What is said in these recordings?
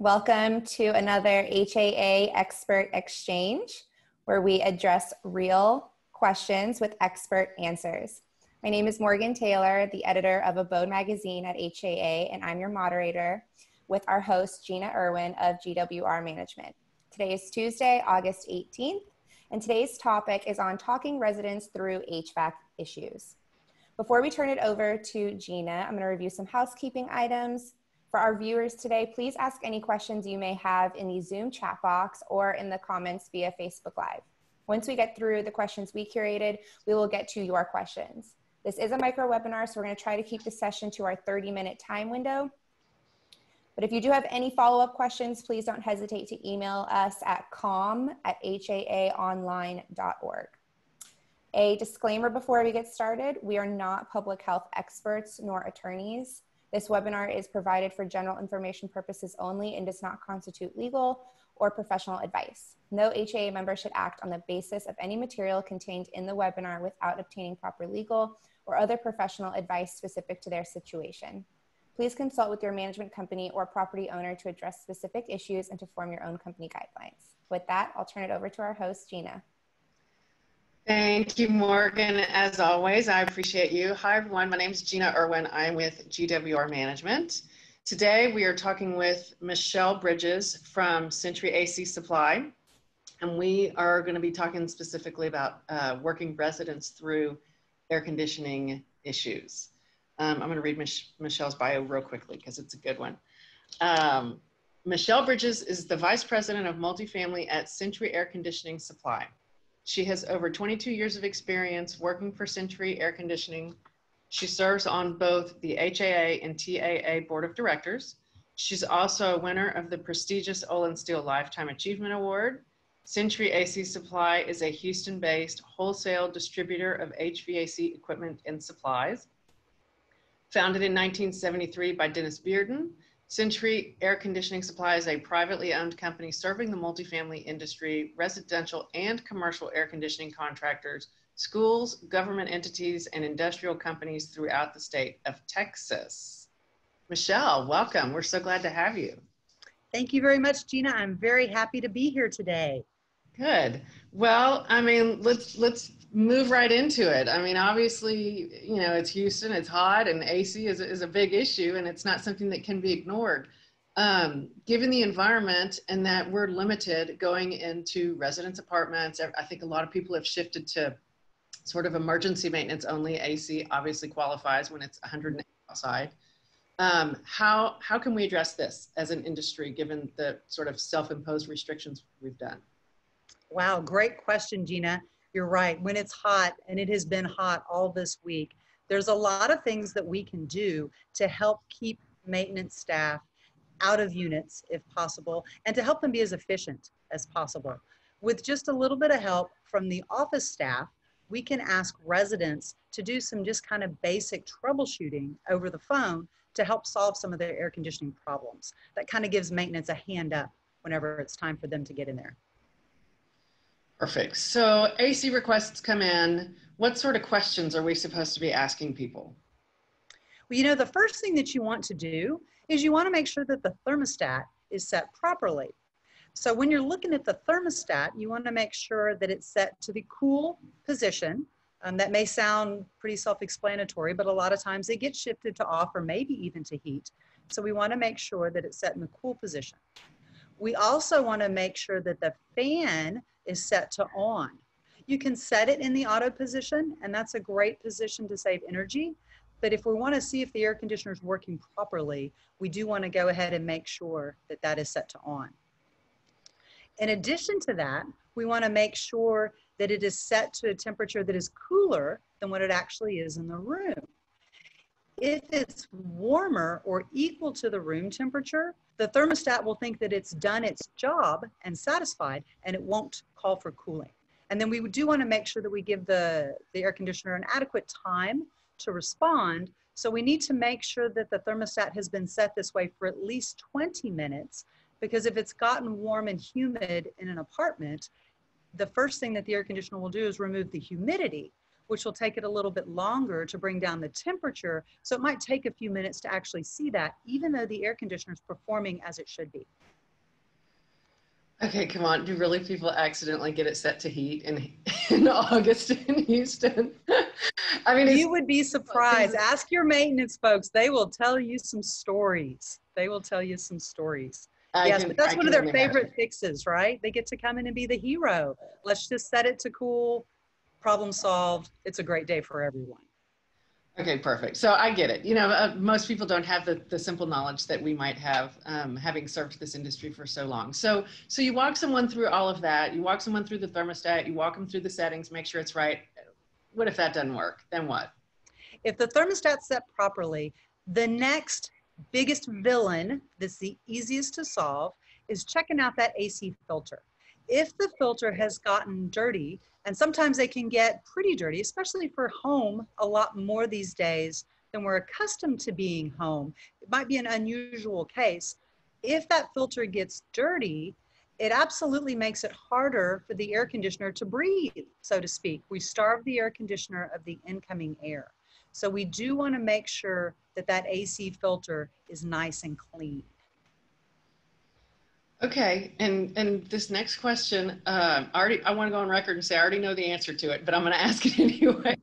Welcome to another HAA Expert Exchange, where we address real questions with expert answers. My name is Morgan Taylor, the editor of Abode Magazine at HAA, and I'm your moderator with our host, Gina Irwin of GWR Management. Today is Tuesday, August 18th, and today's topic is on talking residents through HVAC issues. Before we turn it over to Gina, I'm going to review some housekeeping items. For our viewers today, please ask any questions you may have in the Zoom chat box or in the comments via Facebook Live. Once we get through the questions we curated, we will get to your questions. This is a micro webinar, so we're going to try to keep the session to our 30 minute time window. But if you do have any follow-up questions, please don't hesitate to email us at com at haaonline.org. A disclaimer before we get started, we are not public health experts nor attorneys. This webinar is provided for general information purposes only and does not constitute legal or professional advice. No HAA member should act on the basis of any material contained in the webinar without obtaining proper legal or other professional advice specific to their situation. Please consult with your management company or property owner to address specific issues and to form your own company guidelines. With that, I'll turn it over to our host, Gina. Thank you, Morgan. As always, I appreciate you. Hi, everyone. My name is Gina Irwin. I'm with GWR Management. Today, we are talking with Michelle Bridges from Century AC Supply, and we are going to be talking specifically about uh, working residents through air conditioning issues. Um, I'm going to read Mich Michelle's bio real quickly because it's a good one. Um, Michelle Bridges is the Vice President of Multifamily at Century Air Conditioning Supply. She has over 22 years of experience working for Century Air Conditioning. She serves on both the HAA and TAA Board of Directors. She's also a winner of the prestigious Olin Steele Lifetime Achievement Award. Century AC Supply is a Houston based wholesale distributor of HVAC equipment and supplies. Founded in 1973 by Dennis Bearden, Century Air Conditioning Supply is a privately owned company serving the multifamily industry, residential and commercial air conditioning contractors, schools, government entities, and industrial companies throughout the state of Texas. Michelle, welcome. We're so glad to have you. Thank you very much, Gina. I'm very happy to be here today. Good. Well, I mean, let's let's move right into it. I mean, obviously, you know, it's Houston, it's hot, and AC is, is a big issue, and it's not something that can be ignored. Um, given the environment and that we're limited going into residence apartments, I think a lot of people have shifted to sort of emergency maintenance only. AC obviously qualifies when it's 100 outside. Um, how, how can we address this as an industry given the sort of self-imposed restrictions we've done? Wow, great question, Gina you're right. When it's hot, and it has been hot all this week, there's a lot of things that we can do to help keep maintenance staff out of units if possible and to help them be as efficient as possible. With just a little bit of help from the office staff, we can ask residents to do some just kind of basic troubleshooting over the phone to help solve some of their air conditioning problems. That kind of gives maintenance a hand up whenever it's time for them to get in there. Perfect. So AC requests come in. What sort of questions are we supposed to be asking people? Well, you know, the first thing that you want to do is you want to make sure that the thermostat is set properly. So when you're looking at the thermostat, you want to make sure that it's set to the cool position. Um, that may sound pretty self-explanatory, but a lot of times it gets shifted to off or maybe even to heat. So we want to make sure that it's set in the cool position. We also want to make sure that the fan is set to on. You can set it in the auto position, and that's a great position to save energy. But if we want to see if the air conditioner is working properly, we do want to go ahead and make sure that that is set to on. In addition to that, we want to make sure that it is set to a temperature that is cooler than what it actually is in the room. If it's warmer or equal to the room temperature, the thermostat will think that it's done its job and satisfied, and it won't call for cooling. And then we do want to make sure that we give the, the air conditioner an adequate time to respond. So we need to make sure that the thermostat has been set this way for at least 20 minutes, because if it's gotten warm and humid in an apartment, the first thing that the air conditioner will do is remove the humidity, which will take it a little bit longer to bring down the temperature. So it might take a few minutes to actually see that, even though the air conditioner is performing as it should be. Okay, come on. Do really people accidentally get it set to heat in, in August in Houston? I mean, you would be surprised. Ask your maintenance folks. They will tell you some stories. They will tell you some stories. I yes, can, but that's I one of their favorite fixes, right? They get to come in and be the hero. Let's just set it to cool, problem solved. It's a great day for everyone. Okay, perfect. So I get it. You know, uh, most people don't have the, the simple knowledge that we might have um, having served this industry for so long. So, so you walk someone through all of that. You walk someone through the thermostat. You walk them through the settings, make sure it's right. What if that doesn't work? Then what? If the thermostat's set properly, the next biggest villain that's the easiest to solve is checking out that AC filter. If the filter has gotten dirty, and sometimes they can get pretty dirty, especially for home a lot more these days than we're accustomed to being home. It might be an unusual case. If that filter gets dirty, it absolutely makes it harder for the air conditioner to breathe, so to speak. We starve the air conditioner of the incoming air. So we do want to make sure that that AC filter is nice and clean. Okay, and and this next question, uh, I already I want to go on record and say I already know the answer to it, but I'm going to ask it anyway.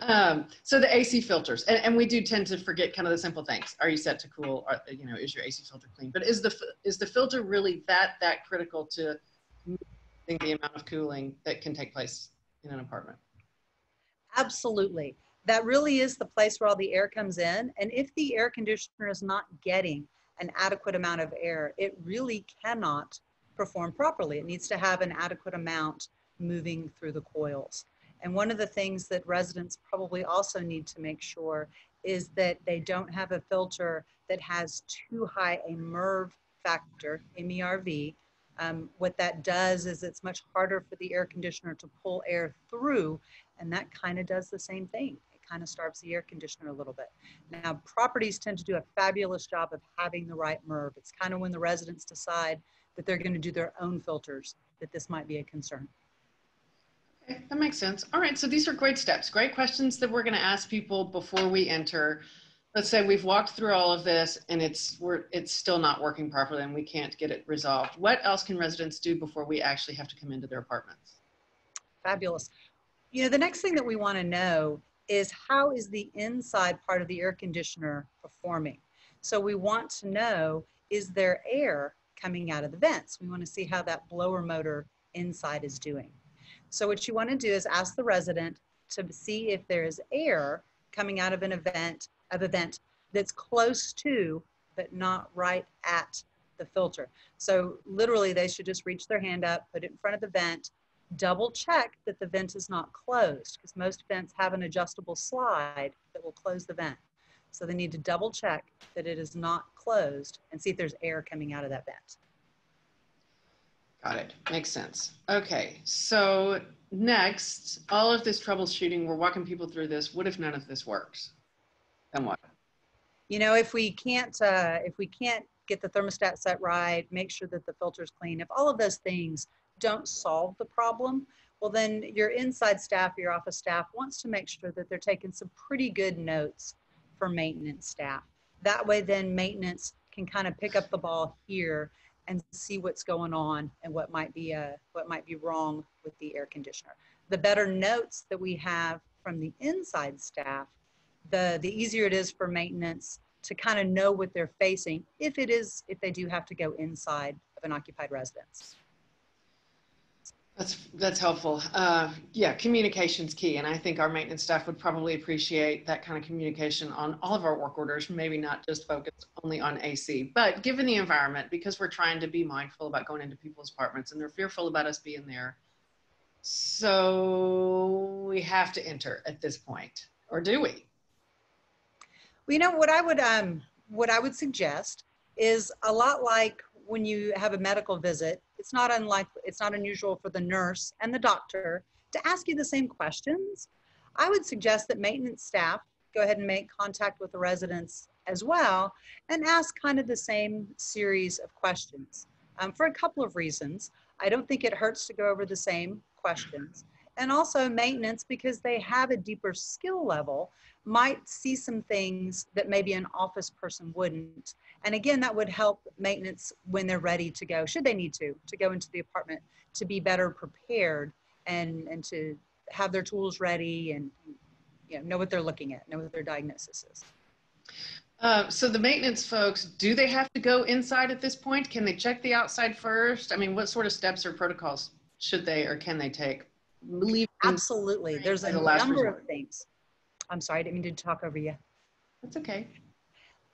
um, so the AC filters, and, and we do tend to forget kind of the simple things. Are you set to cool? Are, you know, is your AC filter clean? But is the is the filter really that that critical to the amount of cooling that can take place in an apartment? Absolutely. That really is the place where all the air comes in. And if the air conditioner is not getting an adequate amount of air, it really cannot perform properly. It needs to have an adequate amount moving through the coils. And one of the things that residents probably also need to make sure is that they don't have a filter that has too high a MERV factor, MERV. Um, what that does is it's much harder for the air conditioner to pull air through, and that kind of does the same thing kind of starves the air conditioner a little bit. Now, properties tend to do a fabulous job of having the right MERV. It's kind of when the residents decide that they're going to do their own filters that this might be a concern. Okay, that makes sense. All right, so these are great steps, great questions that we're going to ask people before we enter. Let's say we've walked through all of this and it's we're it's still not working properly and we can't get it resolved. What else can residents do before we actually have to come into their apartments? Fabulous. You know, the next thing that we want to know is how is the inside part of the air conditioner performing? So we want to know, is there air coming out of the vents? We want to see how that blower motor inside is doing. So what you want to do is ask the resident to see if there is air coming out of an event, of event that's close to, but not right at the filter. So literally they should just reach their hand up, put it in front of the vent, double check that the vent is not closed because most vents have an adjustable slide that will close the vent. So they need to double check that it is not closed and see if there's air coming out of that vent. Got it. Makes sense. Okay. So next, all of this troubleshooting, we're walking people through this. What if none of this works? Then what? You know, if we can't, uh, if we can't get the thermostat set right, make sure that the filter's clean, if all of those things don't solve the problem, well then your inside staff, your office staff wants to make sure that they're taking some pretty good notes for maintenance staff. That way then maintenance can kind of pick up the ball here and see what's going on and what might be uh, what might be wrong with the air conditioner. The better notes that we have from the inside staff, the the easier it is for maintenance to kind of know what they're facing if it is if they do have to go inside of an occupied residence. That's that's helpful. Uh, yeah, communication's key, and I think our maintenance staff would probably appreciate that kind of communication on all of our work orders. Maybe not just focused only on AC, but given the environment, because we're trying to be mindful about going into people's apartments, and they're fearful about us being there. So we have to enter at this point, or do we? Well, you know what I would um what I would suggest is a lot like when you have a medical visit, it's not unlike it's not unusual for the nurse and the doctor to ask you the same questions. I would suggest that maintenance staff go ahead and make contact with the residents as well and ask kind of the same series of questions um, for a couple of reasons. I don't think it hurts to go over the same questions. And also maintenance because they have a deeper skill level might see some things that maybe an office person wouldn't. And again that would help maintenance when they're ready to go should they need to to go into the apartment to be better prepared and and to have their tools ready and you know, know what they're looking at know what their diagnosis is. Uh, so the maintenance folks do they have to go inside at this point? Can they check the outside first? I mean what sort of steps or protocols should they or can they take Leave absolutely. there's a number resort. of things. I'm sorry i didn't mean to talk over you. That's okay.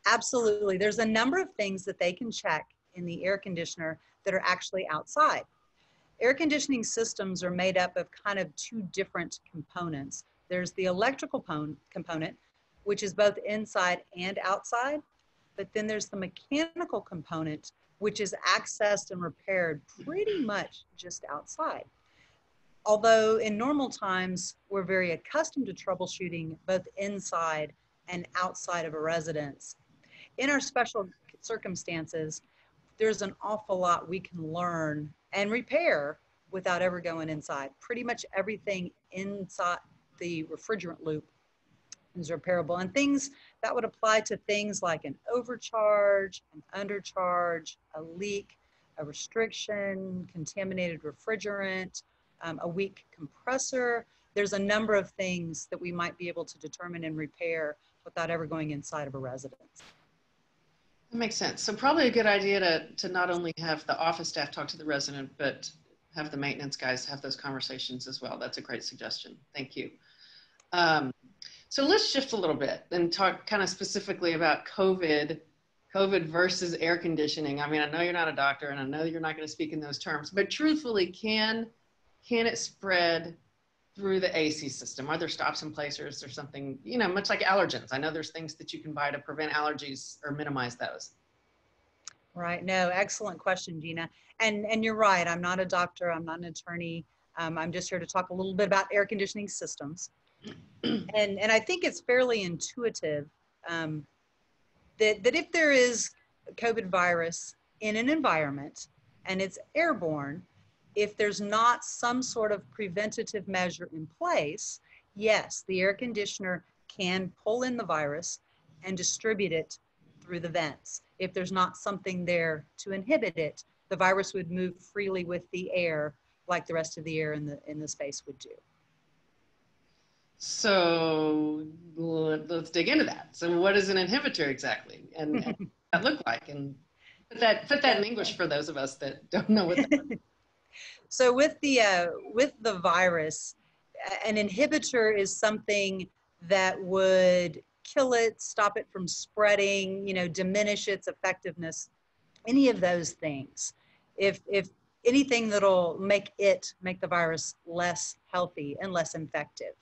Absolutely. There's a number of things that they can check in the air conditioner that are actually outside. Air conditioning systems are made up of kind of two different components. There's the electrical component which is both inside and outside but then there's the mechanical component which is accessed and repaired pretty much just outside. Although in normal times, we're very accustomed to troubleshooting both inside and outside of a residence. In our special circumstances, there's an awful lot we can learn and repair without ever going inside. Pretty much everything inside the refrigerant loop is repairable. And things that would apply to things like an overcharge, an undercharge, a leak, a restriction, contaminated refrigerant, um, a weak compressor. There's a number of things that we might be able to determine and repair without ever going inside of a residence. That makes sense. So probably a good idea to, to not only have the office staff talk to the resident, but have the maintenance guys have those conversations as well. That's a great suggestion. Thank you. Um, so let's shift a little bit and talk kind of specifically about COVID, COVID versus air conditioning. I mean, I know you're not a doctor and I know you're not going to speak in those terms, but truthfully, can can it spread through the AC system? Are there stops and placers or something, you know, much like allergens? I know there's things that you can buy to prevent allergies or minimize those. Right. No, excellent question, Gina. And and you're right. I'm not a doctor. I'm not an attorney. Um, I'm just here to talk a little bit about air conditioning systems and and I think it's fairly intuitive um, that that if there is COVID virus in an environment and it's airborne, if there's not some sort of preventative measure in place, yes, the air conditioner can pull in the virus and distribute it through the vents. If there's not something there to inhibit it, the virus would move freely with the air like the rest of the air in the in the space would do. So let's dig into that. So what is an inhibitor exactly, and, and that look like, and put that put that in English for those of us that don't know what. That so with the uh, with the virus, an inhibitor is something that would kill it, stop it from spreading, you know, diminish its effectiveness, any of those things. If if anything that'll make it make the virus less healthy and less infective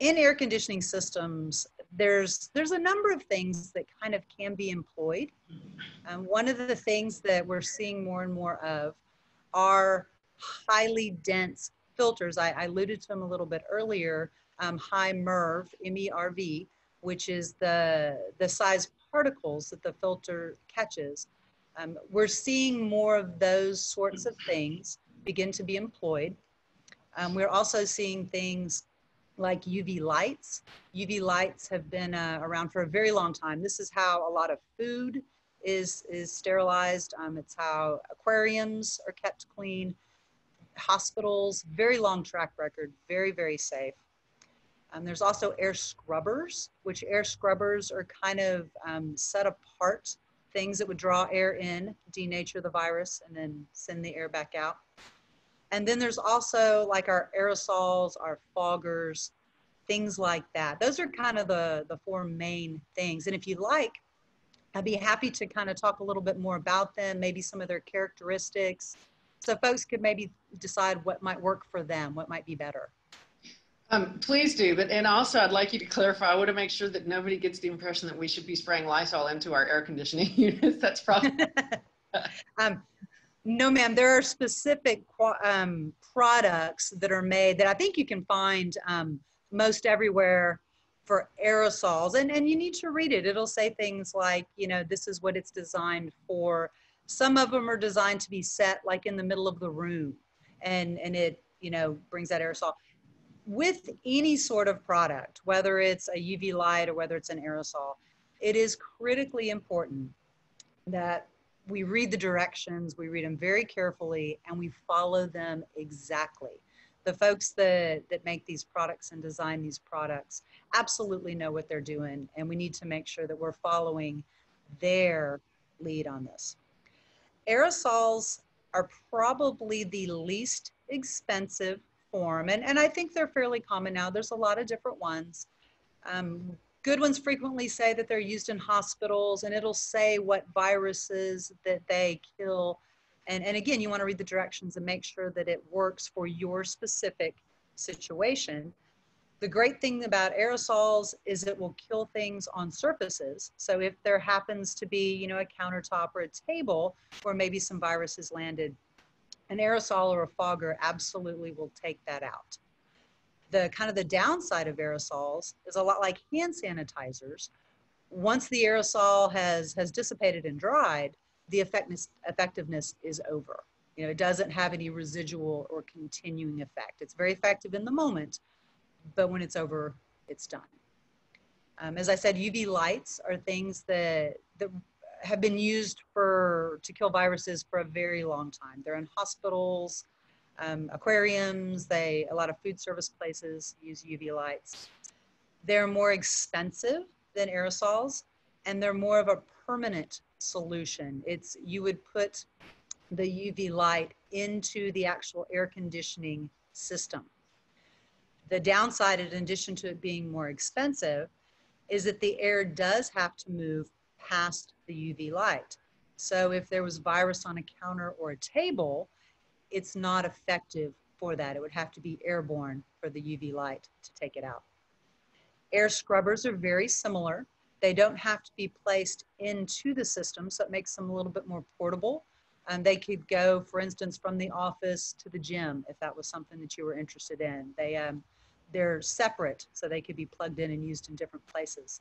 in air conditioning systems, there's there's a number of things that kind of can be employed. Um, one of the things that we're seeing more and more of are highly dense filters. I, I alluded to them a little bit earlier. Um, high MERV, M-E-R-V, which is the the size particles that the filter catches. Um, we're seeing more of those sorts of things begin to be employed. Um, we're also seeing things like UV lights. UV lights have been uh, around for a very long time. This is how a lot of food is, is sterilized. Um, it's how aquariums are kept clean. Hospitals, very long track record, very, very safe. Um, there's also air scrubbers, which air scrubbers are kind of um, set apart things that would draw air in, denature the virus, and then send the air back out. And then there's also like our aerosols, our foggers, things like that. Those are kind of the, the four main things. And if you like, I'd be happy to kind of talk a little bit more about them, maybe some of their characteristics. So folks could maybe decide what might work for them, what might be better. Um, please do, but and also I'd like you to clarify. I want to make sure that nobody gets the impression that we should be spraying Lysol into our air conditioning units. That's probably. um, no, ma'am. There are specific um, products that are made that I think you can find um, most everywhere for aerosols. And, and you need to read it. It'll say things like, you know, this is what it's designed for. Some of them are designed to be set like in the middle of the room. And, and it, you know, brings that aerosol. With any sort of product, whether it's a UV light or whether it's an aerosol, it is critically important that we read the directions, we read them very carefully, and we follow them exactly. The folks that, that make these products and design these products absolutely know what they're doing, and we need to make sure that we're following their lead on this. Aerosols are probably the least expensive form, and, and I think they're fairly common now. There's a lot of different ones. Um, good ones frequently say that they're used in hospitals and it'll say what viruses that they kill. And, and again, you want to read the directions and make sure that it works for your specific situation. The great thing about aerosols is it will kill things on surfaces. So if there happens to be, you know, a countertop or a table where maybe some viruses landed, an aerosol or a fogger absolutely will take that out the kind of the downside of aerosols is a lot like hand sanitizers. Once the aerosol has has dissipated and dried, the effectiveness effectiveness is over. You know, it doesn't have any residual or continuing effect. It's very effective in the moment, but when it's over, it's done. Um, as I said, UV lights are things that that have been used for to kill viruses for a very long time. They're in hospitals, um, aquariums, they, a lot of food service places use UV lights. They're more expensive than aerosols and they're more of a permanent solution. It's, you would put the UV light into the actual air conditioning system. The downside, in addition to it being more expensive, is that the air does have to move past the UV light. So if there was virus on a counter or a table, it's not effective for that. It would have to be airborne for the UV light to take it out. Air scrubbers are very similar. They don't have to be placed into the system, so it makes them a little bit more portable. And they could go, for instance, from the office to the gym if that was something that you were interested in. They, um, they're separate, so they could be plugged in and used in different places.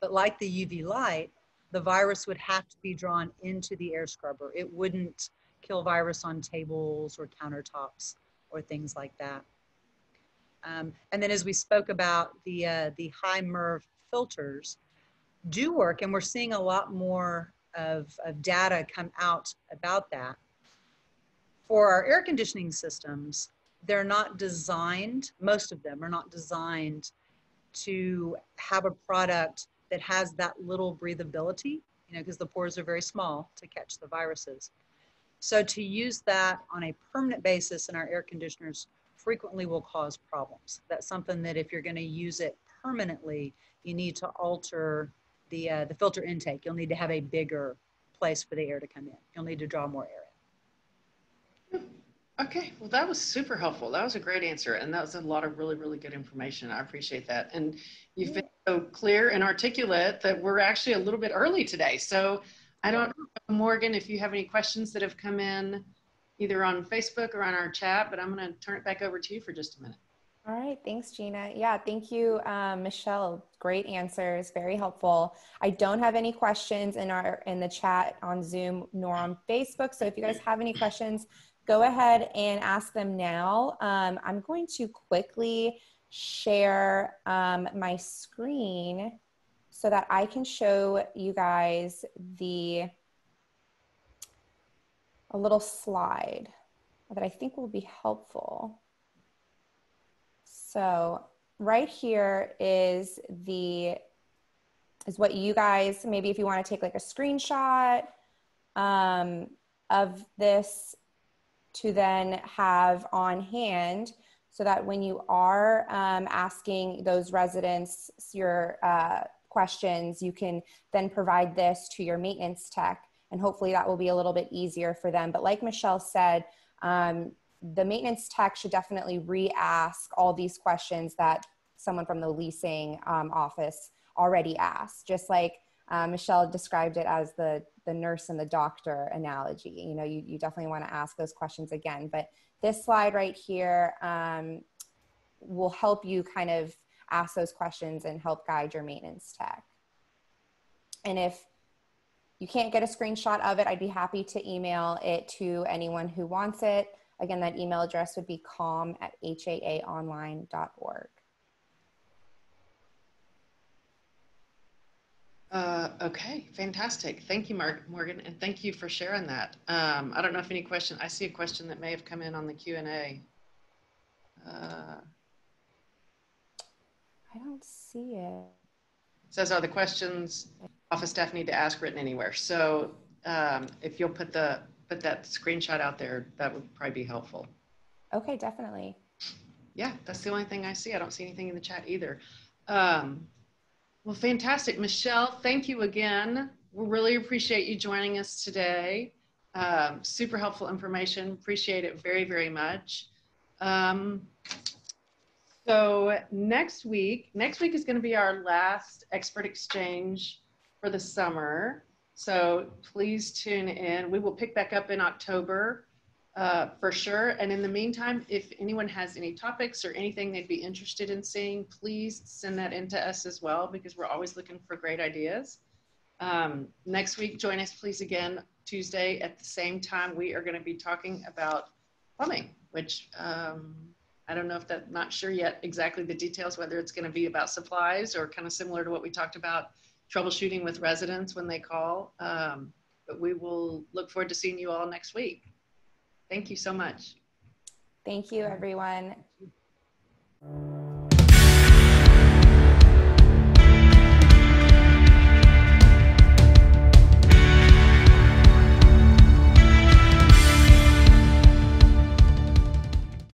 But like the UV light, the virus would have to be drawn into the air scrubber. It wouldn't kill virus on tables or countertops or things like that. Um, and then as we spoke about the, uh, the high MERV filters do work and we're seeing a lot more of, of data come out about that. For our air conditioning systems, they're not designed, most of them are not designed to have a product that has that little breathability, you know, because the pores are very small to catch the viruses. So to use that on a permanent basis in our air conditioners frequently will cause problems. That's something that if you're going to use it permanently, you need to alter the, uh, the filter intake. You'll need to have a bigger place for the air to come in. You'll need to draw more air in. Okay, well, that was super helpful. That was a great answer. And that was a lot of really, really good information. I appreciate that. And you've been so clear and articulate that we're actually a little bit early today. So I don't know, Morgan, if you have any questions that have come in either on Facebook or on our chat, but I'm going to turn it back over to you for just a minute. All right, thanks, Gina. Yeah, thank you, um, Michelle. Great answers, very helpful. I don't have any questions in our in the chat on Zoom nor on Facebook. So if you guys have any questions, go ahead and ask them now. Um, I'm going to quickly share um, my screen so that I can show you guys the a little slide that I think will be helpful. So right here is the is what you guys maybe if you want to take like a screenshot um, of this to then have on hand so that when you are um, asking those residents your uh, questions, you can then provide this to your maintenance tech, and hopefully that will be a little bit easier for them. But like Michelle said, um, the maintenance tech should definitely re-ask all these questions that someone from the leasing um, office already asked. Just like uh, Michelle described it as the the nurse and the doctor analogy. You know, you, you definitely want to ask those questions again. But this slide right here um, will help you kind of ask those questions and help guide your maintenance tech. And if you can't get a screenshot of it, I'd be happy to email it to anyone who wants it. Again, that email address would be com at haaonline.org. Uh, okay, fantastic. Thank you, Mark, Morgan, and thank you for sharing that. Um, I don't know if any question, I see a question that may have come in on the Q&A. Uh, I don't see it. says, are the questions office staff need to ask written anywhere? So um, if you'll put the put that screenshot out there, that would probably be helpful. Okay, definitely. Yeah, that's the only thing I see. I don't see anything in the chat either. Um, well, fantastic. Michelle, thank you again. We really appreciate you joining us today. Um, super helpful information. Appreciate it very, very much. Um, so next week, next week is going to be our last expert exchange for the summer. So please tune in. We will pick back up in October uh, for sure. And in the meantime, if anyone has any topics or anything they'd be interested in seeing, please send that in to us as well because we're always looking for great ideas. Um, next week, join us please again Tuesday at the same time. We are going to be talking about plumbing, which um, I don't know if that, not sure yet exactly the details, whether it's going to be about supplies or kind of similar to what we talked about troubleshooting with residents when they call. Um, but we will look forward to seeing you all next week. Thank you so much. Thank you, everyone.